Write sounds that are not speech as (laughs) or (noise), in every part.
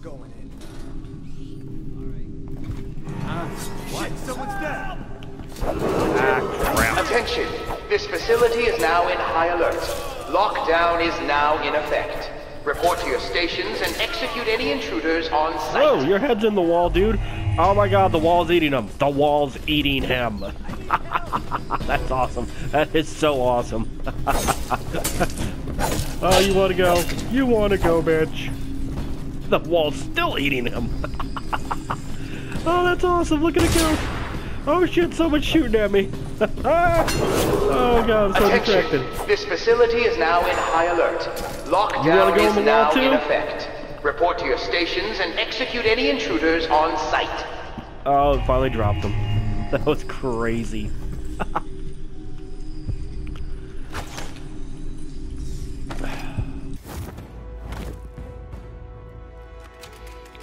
I'm going in. What? Someone's dead. Ah, crap. Attention! This facility is now in high alert. Lockdown is now in effect. Report to your stations and execute any intruders on site. Whoa, your head's in the wall, dude. Oh my god, the wall's eating him. The wall's eating him. (laughs) That's awesome. That is so awesome. (laughs) oh, you want to go? You want to go, bitch. The wall's still eating him. (laughs) oh, that's awesome. Look at it go. Oh shit, someone's shooting at me. (laughs) oh god, I'm so Attention! distracted. This facility is now in high alert. Lockdown go is the now too? in effect. Report to your stations and execute any intruders on site. Oh, it finally dropped them. (laughs) That was crazy.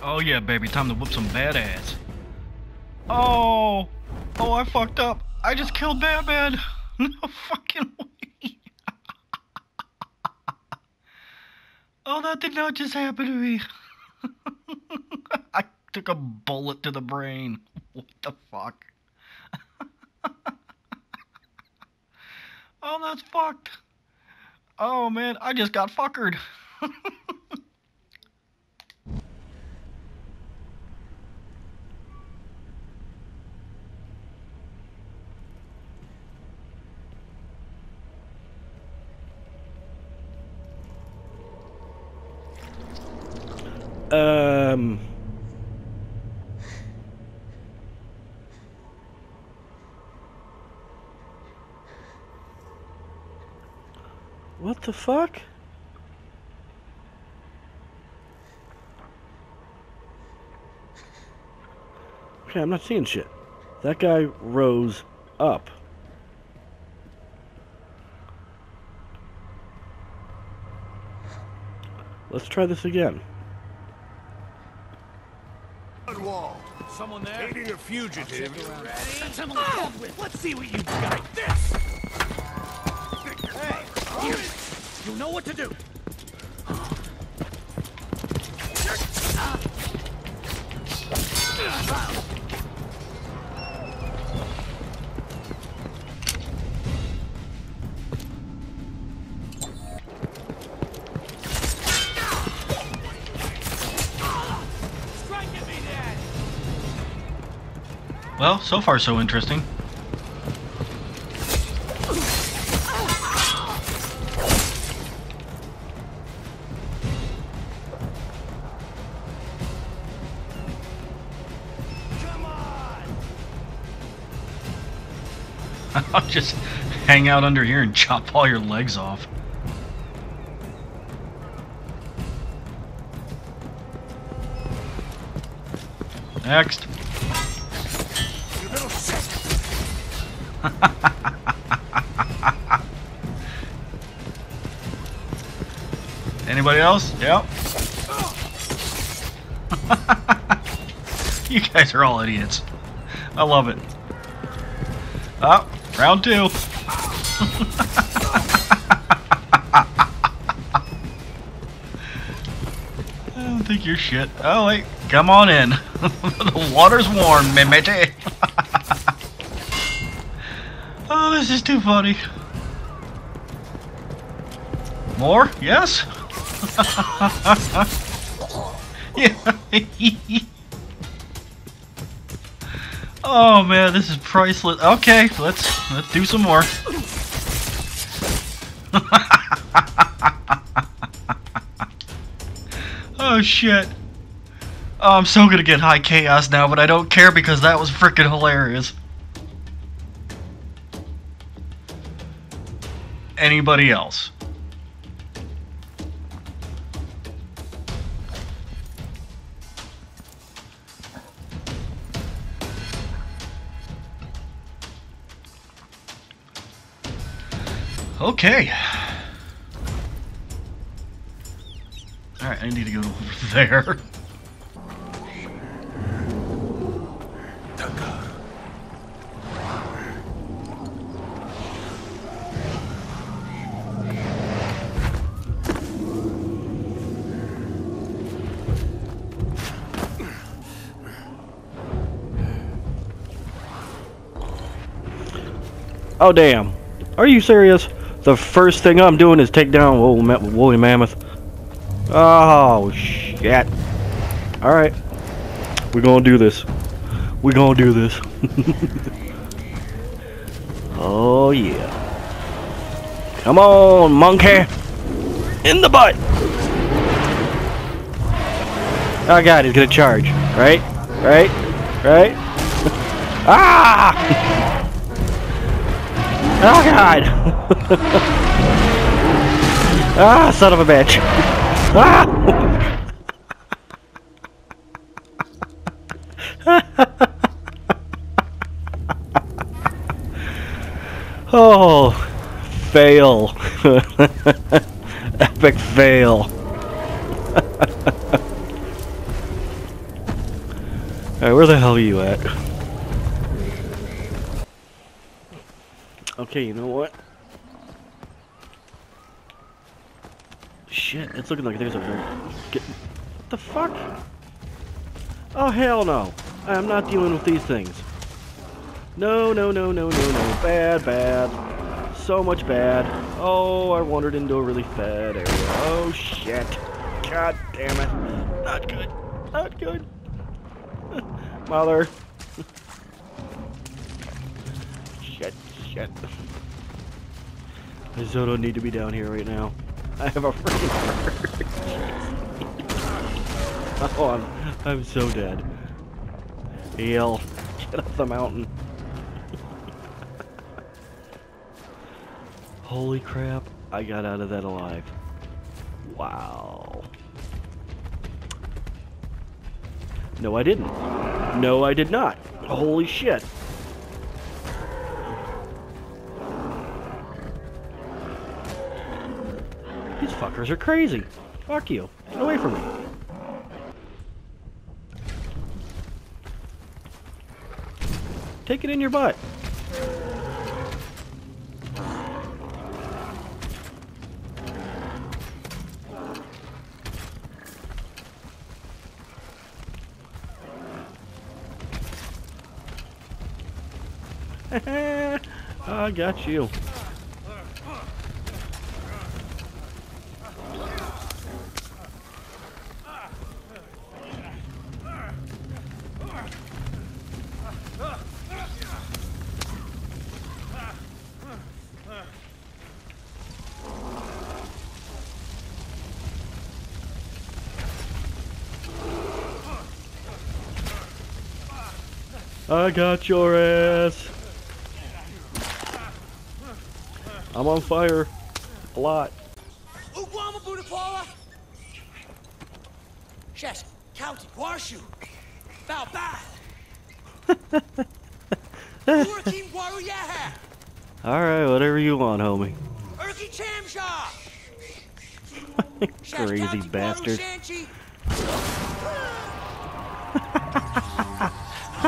Oh yeah, baby, time to whoop some badass. Oh, oh, I fucked up. I just killed Batman. (laughs) No fucking way. oh, that did not just happen to me. (laughs) I took a bullet to the brain. What the fuck? (laughs) oh, that's fucked. Oh man, I just got fuckered. Um. What the fuck? Okay, I'm not seeing shit. That guy rose up. Let's try this again. Wall. Someone there? Aiding a fugitive. Oh, let's see what you've got. This! You know what to do. Well, so far so interesting. Just hang out under here and chop all your legs off. Next. (laughs) Anybody else? Yep. (laughs) you guys are all idiots. I love it. Round two. I don't think you're shit. Oh wait, come on in. (laughs) the water's warm, me matey. (laughs) oh, this is too funny. More? Yes? (laughs) yeah. This is priceless. Okay, let's let's do some more. (laughs) oh shit. Oh, I'm so gonna get high chaos now, but I don't care because that was freaking hilarious. Anybody else? Okay. Alright, I need to go over (laughs) there. Oh damn. Are you serious? The first thing I'm doing is take down woolly, mammoth. Oh shit. Alright. We're gonna do this. We're gonna do this. (laughs) oh yeah. Come on, monkey. In the butt. Oh god, he's gonna charge. Right? Right? Right? (laughs) ah! (laughs) Oh god! (laughs) ah, son of a bitch! Ah! (laughs) oh, fail! (laughs) Epic fail! Alright, where the hell are you at? Okay, you know what? Shit, it's looking like there's a very... Get... What the fuck? Oh, hell no. I'm not dealing with these things. No, no, no, no, no, no. Bad, bad. So much bad. Oh, I wandered into a really bad area. Oh, shit. God damn it. Not good. Not good. (laughs) Mother. I so don't need to be down here right now. (laughs) I have a freaking (laughs) Oh, I'm, I'm so dead. Heal. (laughs) Get off the mountain. Holy crap, I got out of that alive. Wow. No, I didn't. No, I did not. Holy shit. Fuckers are crazy. Fuck you. Get away from me. Take it in your butt. (laughs) I got you. I got your ass. I'm on fire. A lot. Uguama Budapala! County, Warshu! Bow Bow! Hurricane (laughs) Waru Yaha! Alright, whatever you want, homie. (laughs) Crazy bastard. (laughs)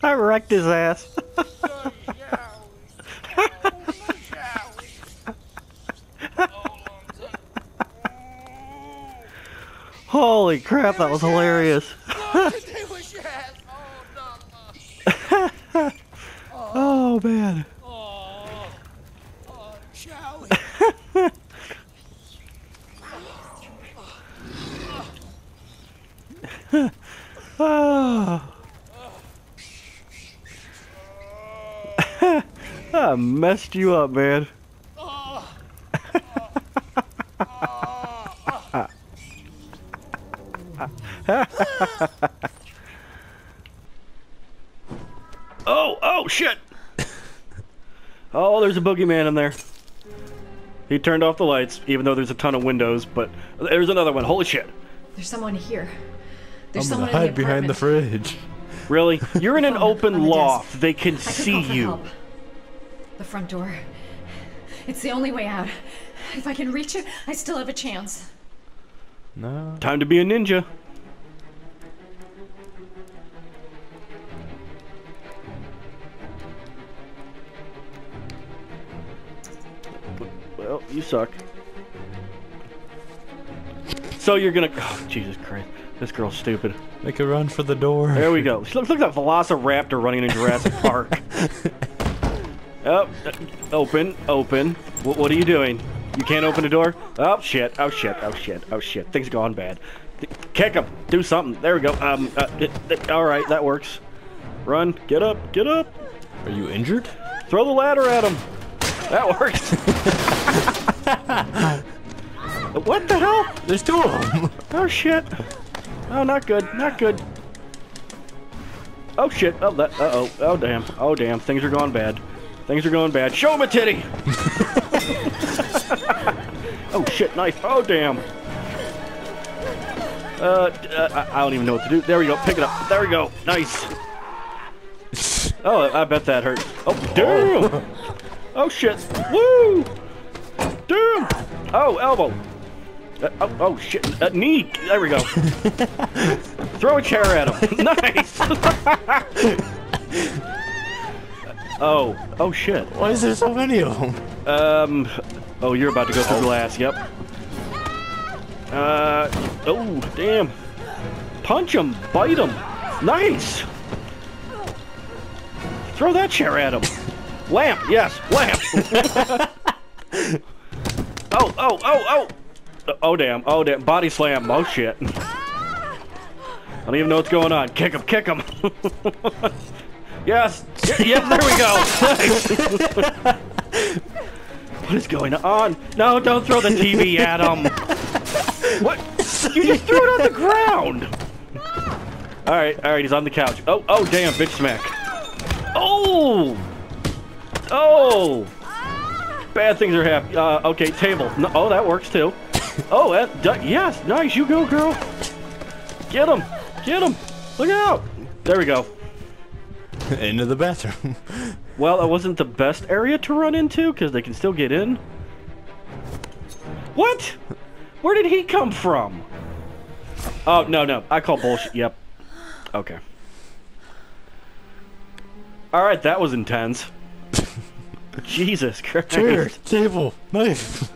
I wrecked his ass. (laughs) Holy crap, that was hilarious. Oh man. Ah. I messed you up, man. (laughs) oh, oh, shit! oh, there's a boogeyman in there. He turned off the lights, even though there's a ton of windows, but there's another one. Holy shit. There's someone here. There's I'm someone gonna hide in the behind the fridge. Really? You're in an open on desk. loft. They can see you. help. The front door. It's the only way out. If I can reach it, I still have a chance. No. Time to be a ninja. Well, you suck. So you're gonna. Oh, Jesus Christ. This girl's stupid. Make a run for the door. There we go. (laughs) She looks like that Velociraptor running in Jurassic Park. (laughs) oh, open, open. What, what are you doing? You can't open the door? Oh shit! Oh shit! Oh shit! Oh shit! Things gone bad. Kick him. Do something. There we go. Um. Uh, all right, that works. Run. Get up. Get up. Are you injured? Throw the ladder at him. That works. (laughs) what the hell? There's two of them. Oh shit. Oh, not good. Not good. Oh shit. Oh, that. Uh oh. Oh damn. Oh damn. Things are going bad. Things are going bad. Show him a titty. (laughs) oh shit. Knife. Oh damn. Uh, uh, I, don't even know what to do. There we go. Pick it up. There we go. Nice. Oh, I bet that hurt. Oh damn. (laughs) Oh shit. Woo. Damn. Oh elbow. Uh, oh, oh shit! Uh, knee. There we go. (laughs) Throw a chair at him. nice. Oh, oh shit. Why is there so many of them? Um. Oh, you're about to go through glass. Yep. Uh. Oh, damn. Punch him. Bite him. Nice. Throw that chair at him. Lamp. Yes, lamp. (laughs) oh, oh, oh, oh. Oh damn! Oh damn! Body slam! Oh shit! I don't even know what's going on. Kick him! Kick him! (laughs) yes! (laughs) Y- Yes! There we go! (laughs) What is going on? No! Don't throw the TV at him! what? You just threw it on the ground! All right, all right. He's on the couch. Oh, oh damn! Bitch smack! Oh! Oh! Bad things are happening. Uh, okay, table. No, oh, that works too. Oh, that- yes, nice. You go, girl. Get him. Get him. Look out. There we go. (laughs) Into the bathroom. (laughs) Well, it wasn't the best area to run into because they can still get in. What? Where did he come from? Oh, no, no. I call bullshit. Yep. Okay. All right, that was intense. (laughs) Jesus Christ. Chair, table, knife.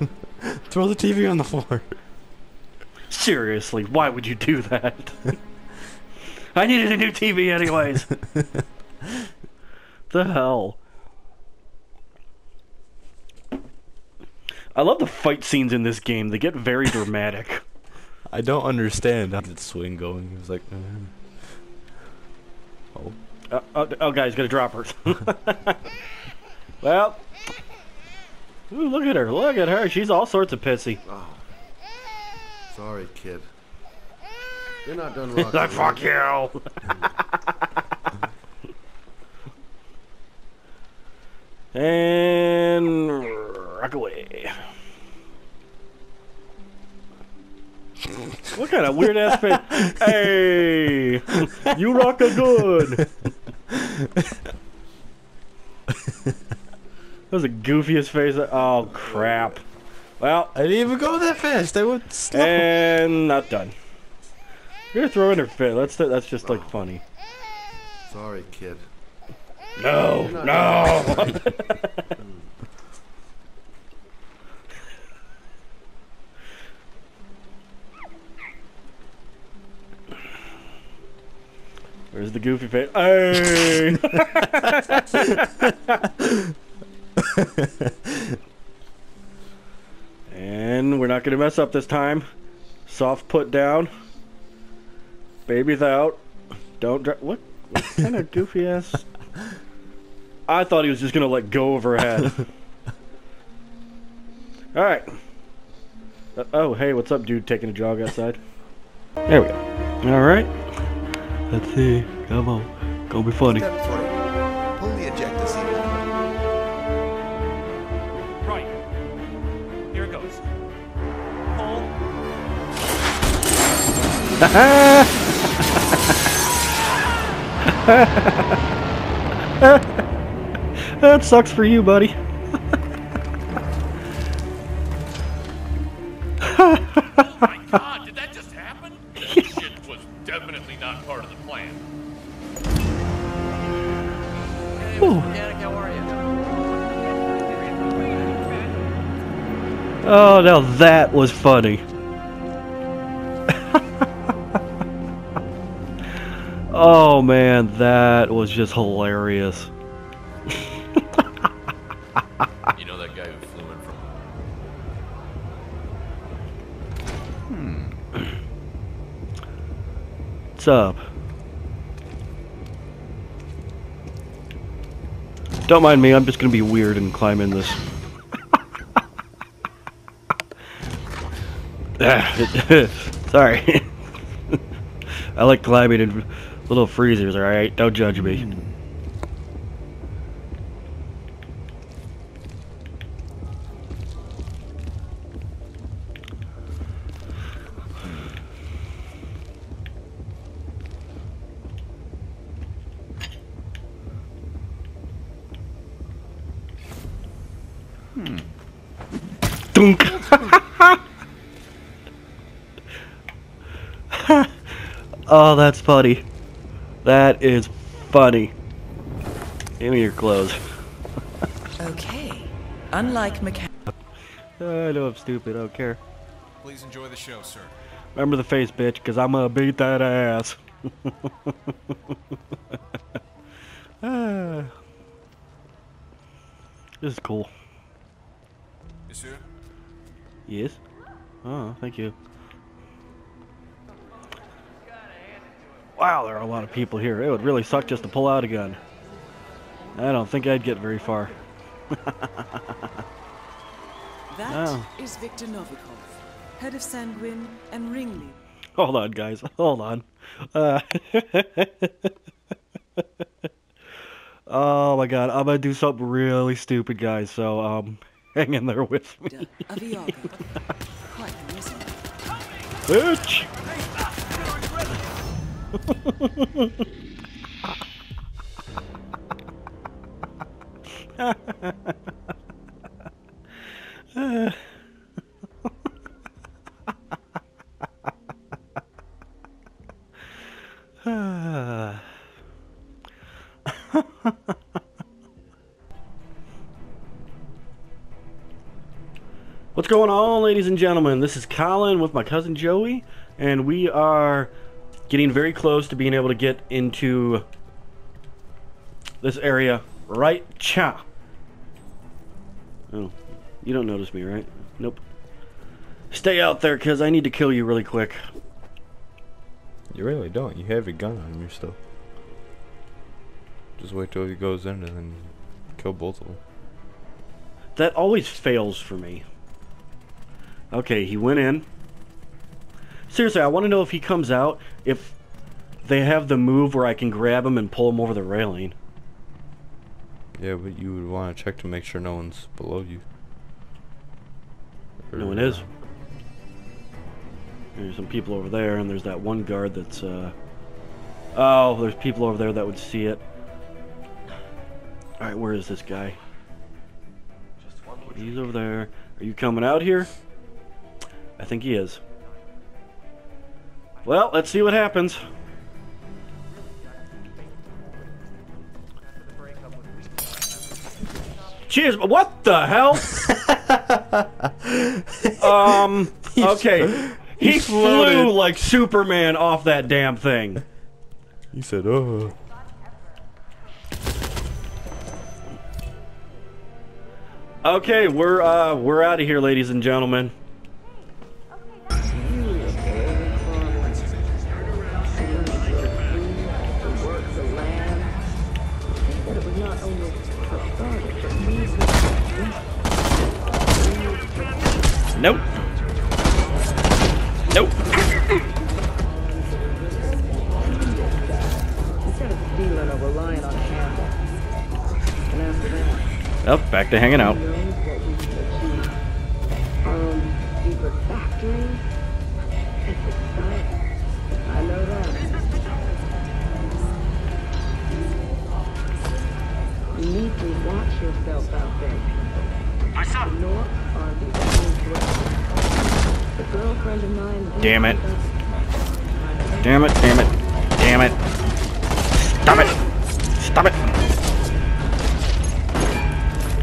Throw the TV on the floor. Seriously, why would you do that? I needed a new TV anyways. The hell? I love the fight scenes in this game. They get very (laughs) dramatic. I don't understand how did swing going. He was like, uh, oh, Uh, oh, oh, guys, got a dropper. (laughs) well, ooh, look at her. Look at her. She's all sorts of pissy. Sorry, kid. You're not done (laughs) rocking. like, fuck you. And rock away. What kind of weird ass face? (laughs) Hey, you rock a good. that was the goofiest face. I- Oh crap. Well, I didn't even go that fast. I went slow. and not done. You're gonna her fit. That's that's just like funny. Sorry, kid. No, no. Where's the goofy face? Hey! and we're not gonna mess up this time. Soft put down. Baby's out. Don't dra- what? What kind of goofy ass? I thought he was just gonna let go of her head. (laughs) All right. Uh, oh, hey, what's up, dude? Taking a jog outside. There we go. All right. Let's see. Come on. Gonna be funny. Step 20. Pull the ejector seat. Right. Here it goes. Pull. (laughs) That sucks for you, buddy. (laughs) oh now that was funny. (laughs) oh man, that was just hilarious. What's up? Don't mind me, I'm just gonna be weird and climb in this. (laughs) Sorry. (laughs) I like climbing in little freezers, alright? Don't judge me. That's funny. That is funny. Give me your clothes. Okay. Unlike mechanics. (laughs) I know I'm stupid, I don't care. Please enjoy the show, sir. Remember the face, bitch, because I'm gonna beat that ass. Ah. (laughs) (sighs) This is cool. Yes, sir. Yes? Oh, thank you. Wow, there are a lot of people here. It would really suck just to pull out a gun. I don't think I'd get very far. (laughs) That Oh. is Viktor Novikov, head of Sanguine and ringleader. Hold on, guys. Hold on. Uh, (laughs) oh my god, I'm gonna do something really stupid, guys. So, um, (laughs) hang in there with me. of Iago. Quite the resume. Bitch! What's going on, ladies and gentlemen? This is Colin with my cousin Joey, and we are getting very close to being able to get into this area right cha. Oh, you don't notice me, right? Nope. Stay out there, cause I need to kill you really quick. You really don't. You have a gun on you still. Just wait till he goes in and then kill both of them. That always fails for me. Okay, he went in. Seriously, I want to know if he comes out, if they have the move where I can grab him and pull him over the railing. Yeah, but you would want to check to make sure no one's below you. No one is. uh, There's some people over there, and there's that one guard that's, uh... Oh, there's people over there that would see it. Alright, where is this guy? He's over there. Are you coming out here? I think he is. Well, let's see what happens. Cheers! What the hell? (laughs) um. Okay. He, floated. flew like Superman off that damn thing. He said, "Oh." Okay, we're uh we're out of here, ladies and gentlemen. Nope. Nope. Oh, back to hanging out. You need to watch yourself out there. Damn it. Damn it, damn it, damn it. Stop it! Stop it!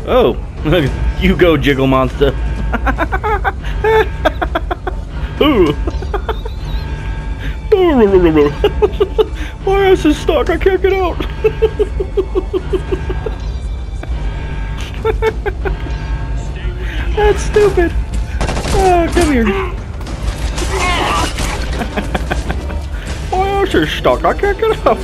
Oh, (laughs) you go, Jiggle Monster. (laughs) Ooh. (laughs) My ass is stuck. I can't get out. That's stupid. Oh, come here. My ass is stuck. I can't get out. (laughs)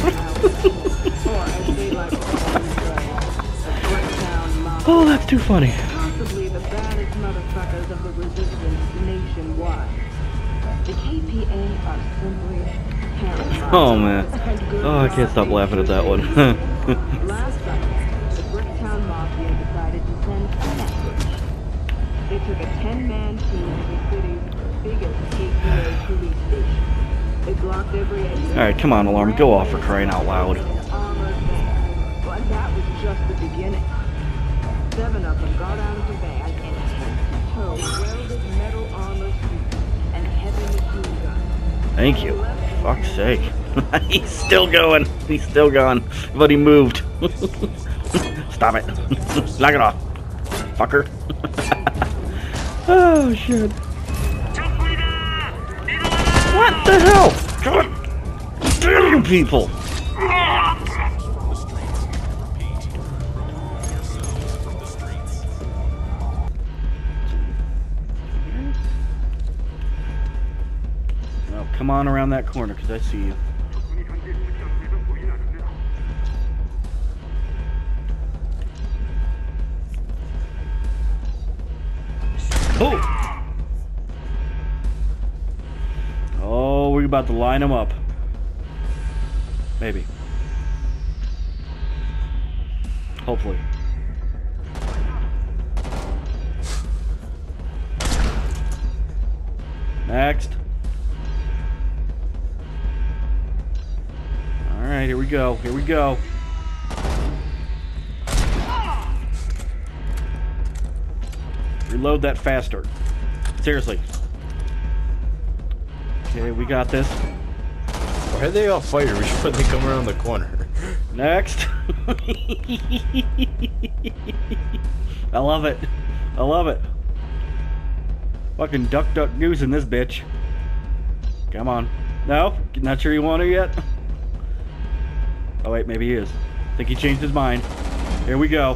oh, that's too funny. Possibly the baddest motherfuckers of the resistance nationwide. The KPA are simply. Oh man. Oh, I can't stop laughing at that one. (laughs) Alright, come on, alarm. Go off for crying out loud. But that was just the beginning. Seven of them got out of the van and head-to-toe welded metal armor suits and heavy machine guns. Thank you. Fuck's sake. (laughs) He's still going. He's still going. But he moved. (laughs) Stop it. (laughs) Knock it off. Fucker. oh, shit. What the hell? God damn you people. Come on around that corner, because I see you. Oh! About to line them up. Maybe. Hopefully. Next. Alright, here we go. Here we go. Reload that faster. Seriously. Okay, we got this. Why are they all fighters (laughs) when they come around the corner? Next. I love it. I love it. Fucking duck duck goose in this bitch. Come on. No? Not sure you want her yet? Oh wait, maybe he is. Think he changed his mind. Here we go.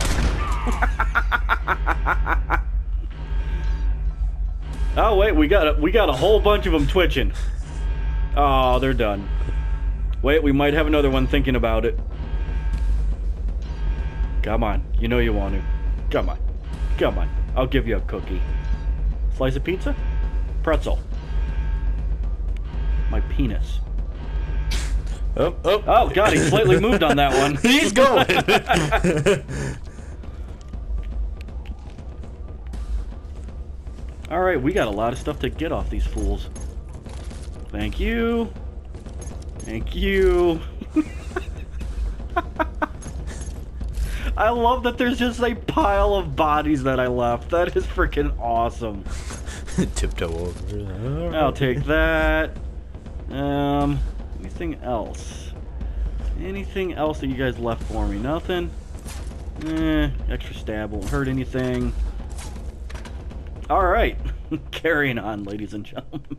(laughs) oh wait, we got a, we got a whole bunch of them twitching. Oh, they're done. Wait, we might have another one thinking about it. Come on, you know you want to. Come on, come on. I'll give you a cookie. Slice of pizza? Pretzel. My penis. Oh, oh. Oh god, he slightly moved on that one. (laughs) He's going. (laughs) Alright, we got a lot of stuff to get off these fools. Thank you. Thank you. (laughs) I love that there's just a pile of bodies that I left. That is freaking awesome. (laughs) Tiptoe over. I'll take that. Um, anything else? Anything else that you guys left for me? Nothing? Eh, extra stab won't hurt anything. Alright, (laughs) carrying on, ladies and gentlemen.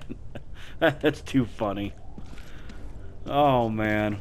(laughs) That's too funny. Oh, man.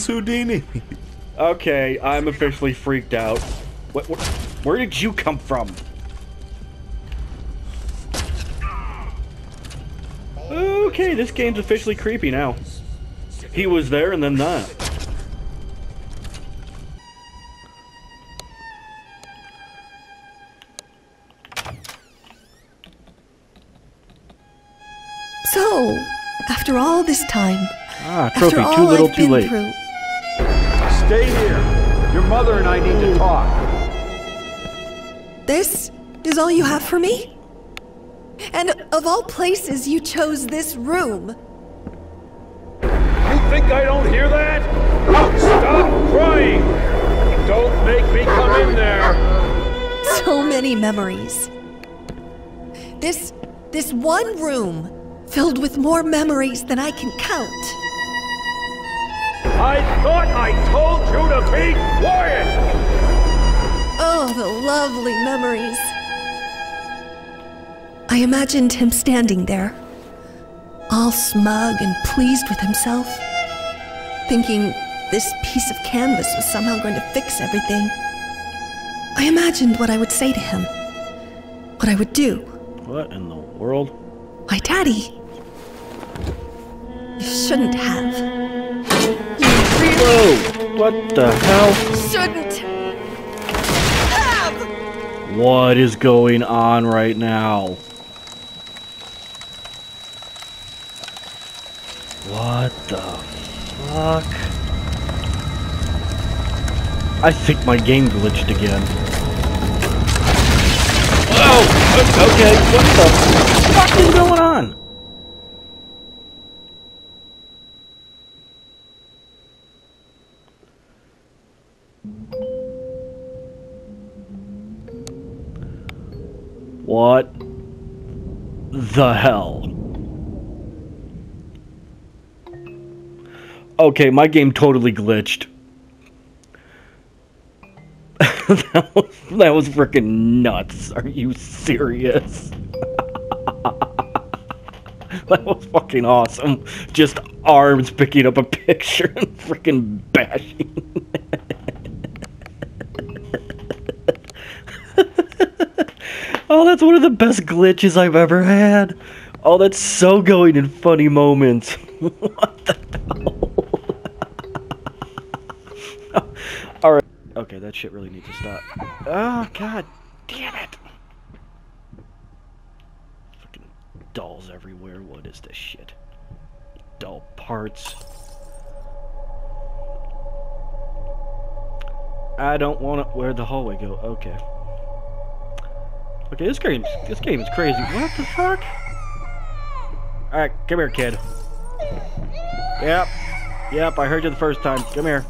He's Houdini. okay, I'm officially freaked out. What, what? Where did you come from? Okay, this game's officially creepy now. He was there and then that. So, after all this time, Ah, trophy, after too all little, I've too been late. through, Stay here. Your mother and I need to talk. this is all you have for me? And of all places, you chose this room. You think I don't hear that? Stop crying! Don't make me come in there! So many memories. This this one room filled with more memories than I can count. I thought I told you to be quiet! Oh, the lovely memories. I imagined him standing there, all smug and pleased with himself, thinking this piece of canvas was somehow going to fix everything. I imagined what I would say to him, what I would do. What in the world? My daddy. You shouldn't have. Whoa! What the hell? Shouldn't have! What is going on right now? What the fuck? I think my game glitched again. Whoa! Okay, what the fuck is going on? The hell? Okay, my game totally glitched. (laughs) that was, was freaking nuts. Are you serious? (laughs) that was fucking awesome. Just arms picking up a picture and freaking bashing. (laughs) oh, that's one of the best glitches I've ever had. Oh, that's so going in funny moments. (laughs) what the hell? (laughs) Alright. Okay, that shit really needs to stop. Oh, god damn it. Fucking dolls everywhere. What is this shit? Doll parts. I don't want to. Where'd the hallway go? Okay. Okay, this game, this game is crazy. What the fuck? All right, come here, kid. Yep, yep. I heard you the first time. Come here.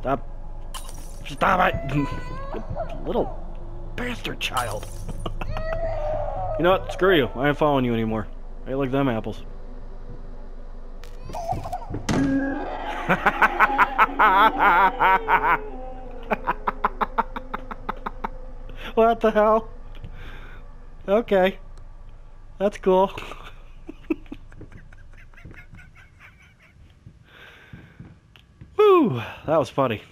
Stop. Stop it, (laughs) little bastard child. (laughs) you know what? Screw you. I ain't following you anymore. I like them apples. (laughs) (laughs) what the hell? Okay. That's cool. (laughs) Whew, that was funny.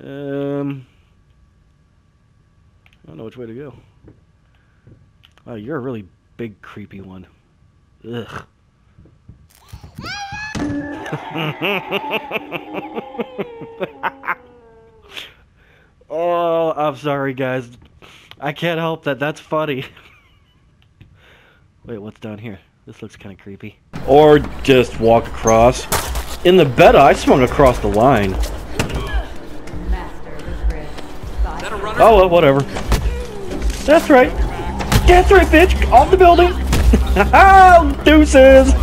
Um, I don't know which way to go. Oh, you're a really big, creepy one. Ugh. (laughs) I'm sorry, guys. I can't help that. That's funny. (laughs) Wait, what's down here? This looks kind of creepy. Or just walk across. In the beta, I swung across the line. Oh, well, whatever. That's right. That's right, bitch. Off the building. (laughs) oh, deuces. (laughs)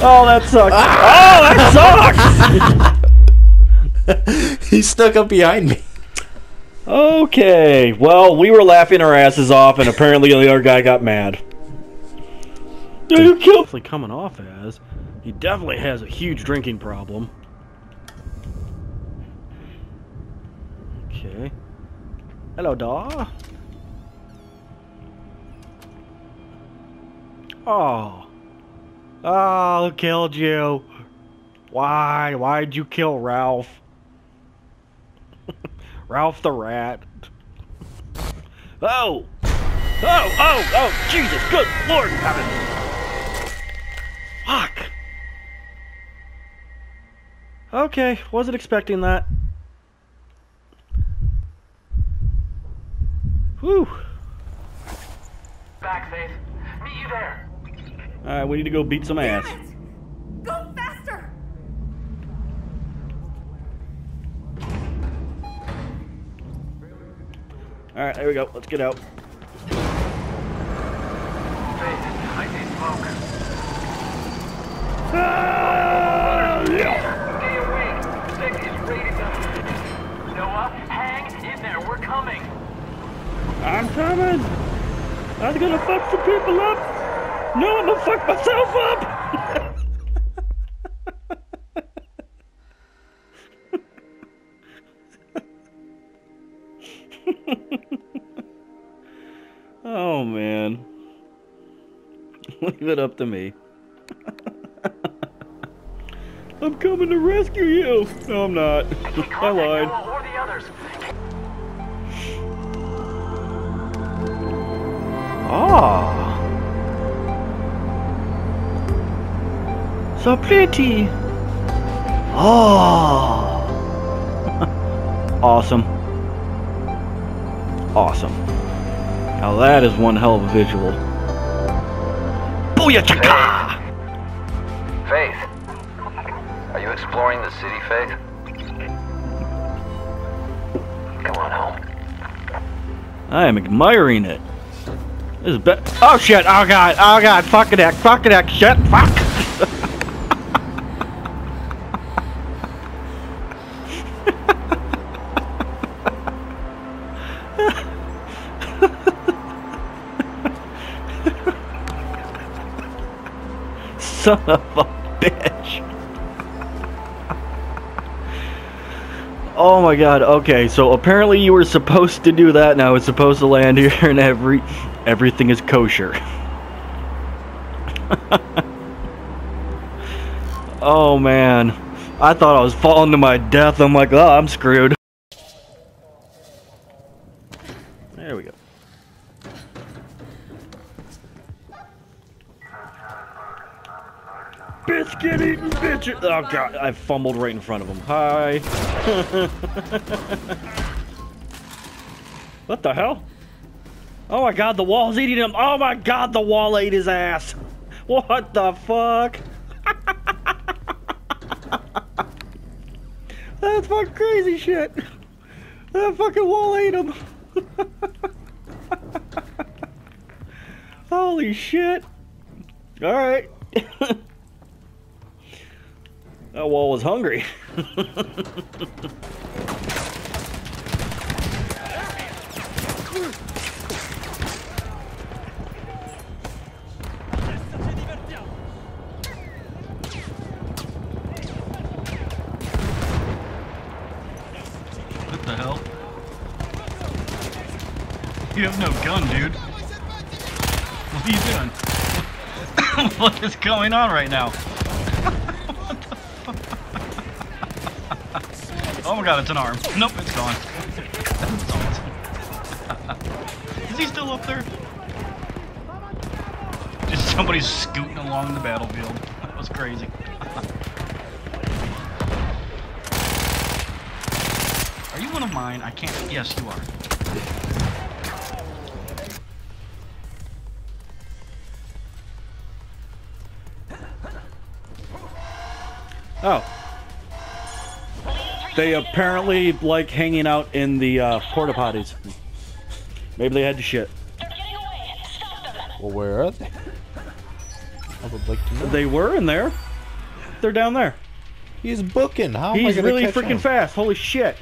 oh, that sucks. Ah! Oh, that sucks. he stuck up behind me. Okay, well, we were laughing our asses off, and apparently the other guy got mad. Yeah, you killed. Definitely coming off as he definitely has a huge drinking problem. Okay. Hello, Daw. Oh. Oh, killed you. Why? Why'd you kill Ralph? Ralph the rat. Oh! Oh, oh, oh, Jesus, good Lord heaven! Fuck! Okay, wasn't expecting that. Whew. Back, Faith. Meet you there. Alright, we need to go beat some ass. There we go. Let's get out. I'm coming. I'm gonna fuck some people up. No, I'm gonna fuck myself up. Up to me. (laughs) I'm coming to rescue you. No, I'm not. (laughs) I lied. Or the others. Ah. So pretty. Oh. (laughs) awesome. Awesome. Now that is one hell of a visual. Booyah Faith. Are you exploring the city, Faith? Come on home. I am admiring it. This is be- Oh shit! Oh god! Oh god! Fucking heck! Fucking heck! Shit! Fuck! Son of a bitch! Oh my god, okay, so apparently you were supposed to do that, now it's supposed to land here and every everything is kosher. (laughs) oh man. I thought I was falling to my death. I'm like, oh, I'm screwed. There we go. Biscuit eating bitches. Oh god, I fumbled right in front of him. Hi. (laughs) what the hell? Oh my god, the wall's eating him. Oh my god, the wall ate his ass. What the fuck? (laughs) That's fucking crazy shit. That fucking wall ate him. (laughs) Holy shit. Alright. Oh, that wall was hungry. What the hell? You have no gun, dude. What are you doing? (coughs) what is going on right now? (laughs) God, it's an arm. Nope, it's gone. (laughs) Is he still up there? Just somebody scooting along the battlefield. (laughs) That was crazy. (laughs) Are you one of mine? I can't. Yes, you are. Oh. They apparently like hanging out in the uh, porta potties. Maybe they had to shit. Well, where are they? I would like to know. They were in there. They're down there. He's booking. How am He's gonna really catch freaking him? fast. Holy shit.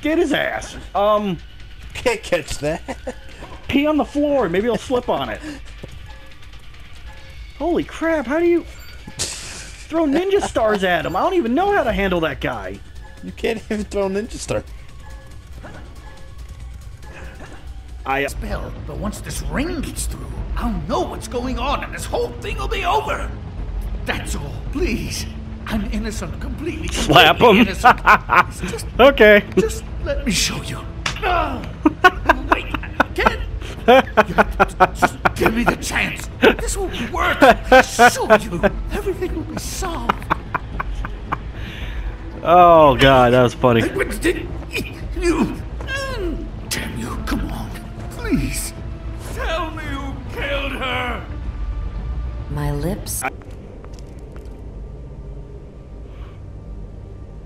Get his ass. Um. (laughs) Can't catch that. Pee on the floor. Maybe he'll slip on it. Holy crap. How do you (laughs) throw ninja stars at him? I don't even know how to handle that guy. You can't (laughs) even throw ninja star. I uh, spell, but once this ring gets through, I'll know what's going on and this whole thing will be over. That's all, please. I'm innocent, completely. Slap him. (laughs) just, okay. just let me show you. (laughs) Wait, I can't. You have to just give me the chance. This will work. I show you. Everything will be solved. Oh god, that was funny. Winston, you. Damn you, come on. Please. Tell me who killed her. My lips.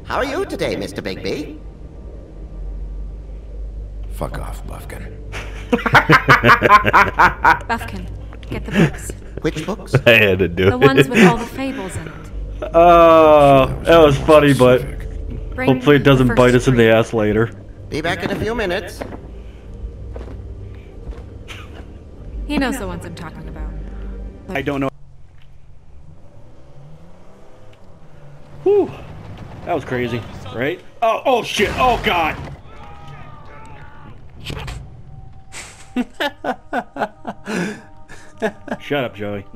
How are you today, Mr. Bigby? Fuck off, Buffkin. (laughs) (laughs) Buffkin, get the books. Which books? I had to do The it. ones with all the fables in it. Oh, that was funny, but hopefully it doesn't bite us in the ass later. Be back in a few minutes. He knows the ones I'm talking about. I don't know. Whew. That was crazy, right? Oh, oh shit! Oh god! Shut up, Joey. (laughs)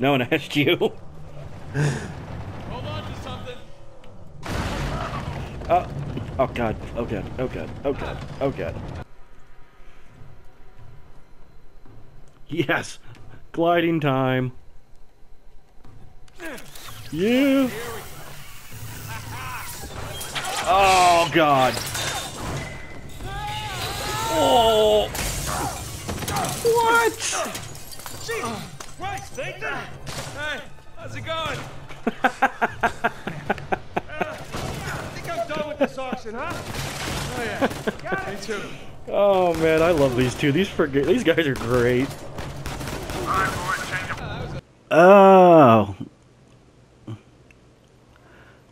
No one asked you. Hold on to something. Oh, oh god, oh god, oh god, oh god, oh god. Yes! Gliding time. Yeah! Oh god! Oh! What? Jesus Christ, Nathan! Hey, how's it going? I think I'm done with this auction, huh? Oh yeah, (laughs) me too. Oh man, I love these two. These forget these guys are great. Oh.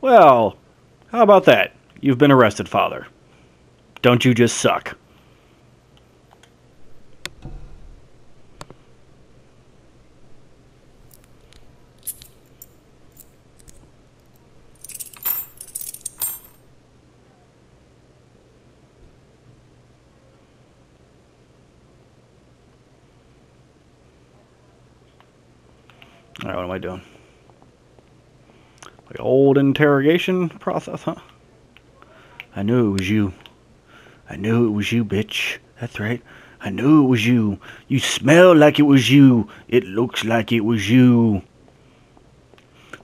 Well, how about that? You've been arrested, father. Don't you just suck? Doing? Like old interrogation process, huh? I knew it was you. I knew it was you, bitch. That's right. I knew it was you. You smell like it was you. It looks like it was you.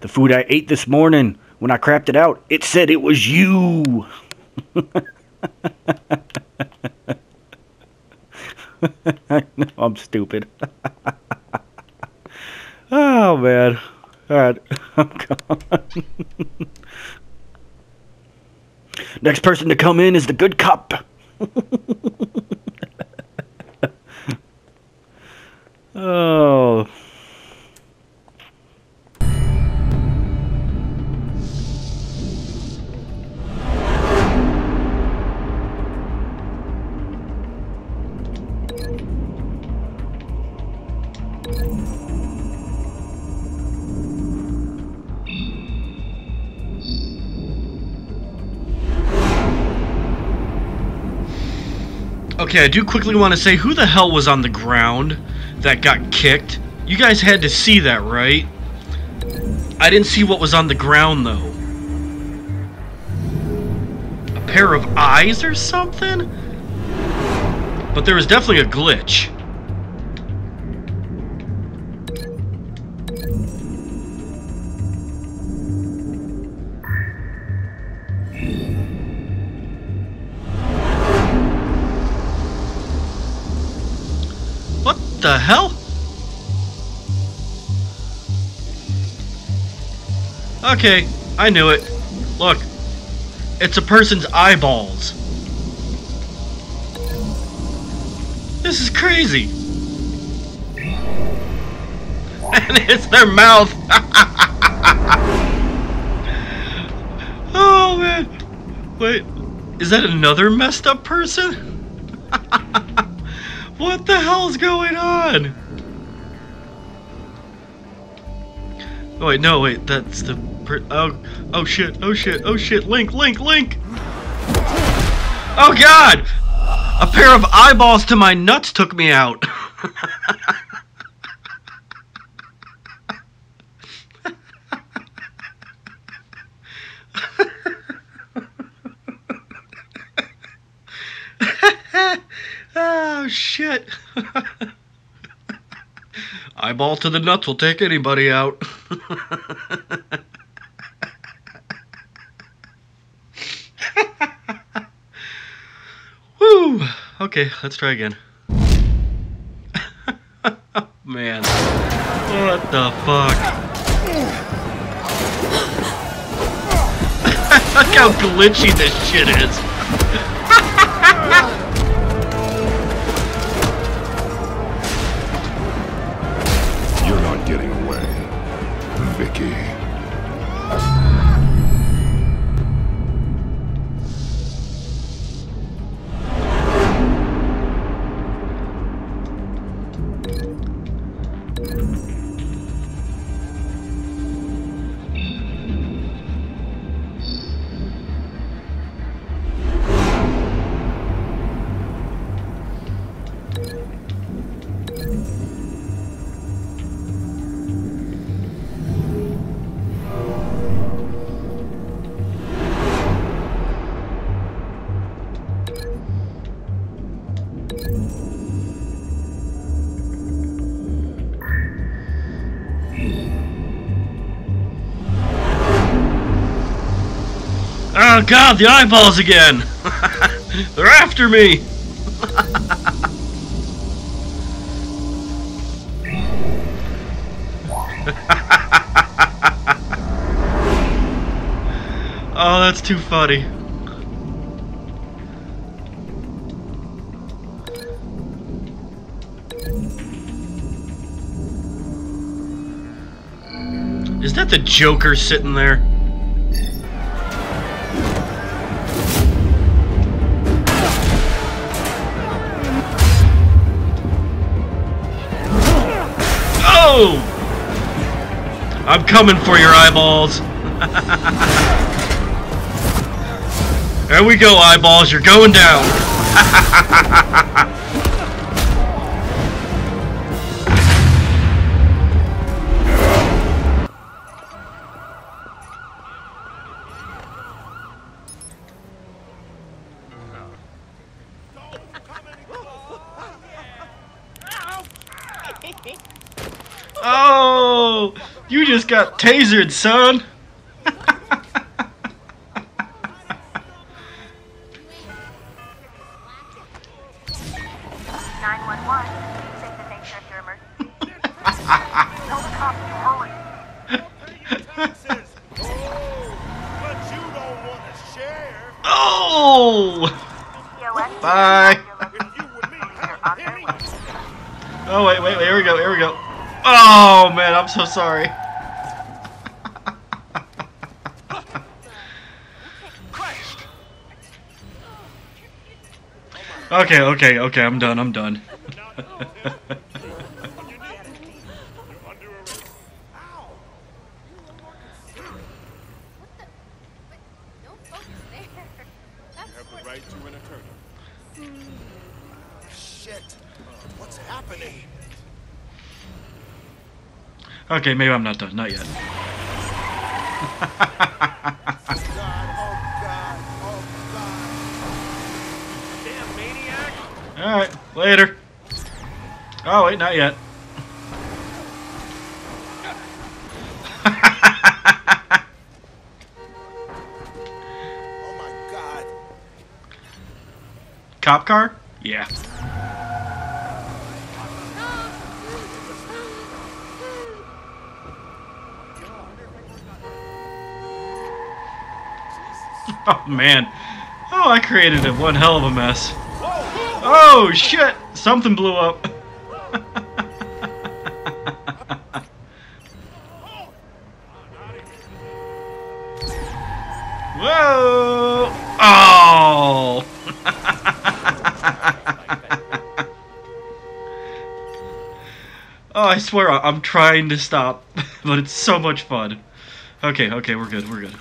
The food I ate this morning, when I crapped it out, it said it was you. (laughs) I know I'm stupid. (laughs) (laughs) oh man. Alright. Next person to come in is the good cop. (laughs) oh. Okay, I do quickly want to say who the hell was on the ground that got kicked? You guys had to see that, right? I didn't see what was on the ground though. A pair of eyes or something? But there was definitely a glitch. The hell? Okay, I knew it. Look, it's a person's eyeballs. This is crazy. (laughs) And it's their mouth. (laughs) oh man. Wait, is that another messed up person? (laughs) what the hell's going on? Oh wait, no, wait, that's the oh oh shit, oh shit, oh shit, Link, Link, Link! Oh god! A pair of eyeballs to my nuts took me out. (laughs) oh shit. (laughs) Eyeball to the nuts will take anybody out. (laughs) Woo! Okay, let's try again. (laughs) Man. What the fuck? Look how glitchy this shit is. Oh god, the eyeballs again! (laughs) They're after me! (laughs) oh, that's too funny. That the Joker sitting there? Oh! I'm coming for your eyeballs. (laughs) there we go, eyeballs. You're going down. (laughs) just got tasered, son. (laughs) Oh! Bye. Oh wait, wait, wait, here we go, here we go. Oh man, I'm so sorry. Okay, okay, okay, I'm done, I'm done. Okay, maybe I'm not done, not yet. Alright, later. Oh, wait, not yet. (laughs) Cop car? Yeah. (laughs) Oh man. Oh, I created a one hell of a mess. Oh shit! Something blew up. Oh, I swear I- I'm trying to stop, (laughs) but it's so much fun. Okay, okay, we're good, we're good.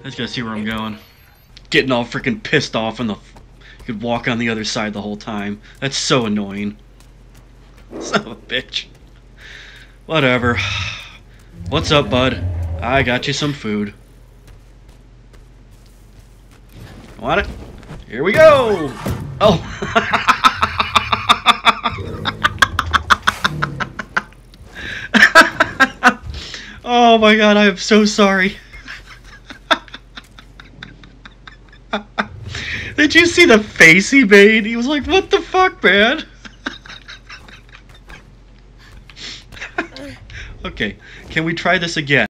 I just gotta see where I'm going. Getting all freaking pissed off and the you could walk on the other side the whole time. That's so annoying. (laughs) Son of a bitch. Whatever. What's up, bud? I got you some food. Want it? Here we go! Oh! (laughs) oh my god, I am so sorry. (laughs) Did you see the face he made? He was like, what the fuck, man? (laughs) okay, can we try this again?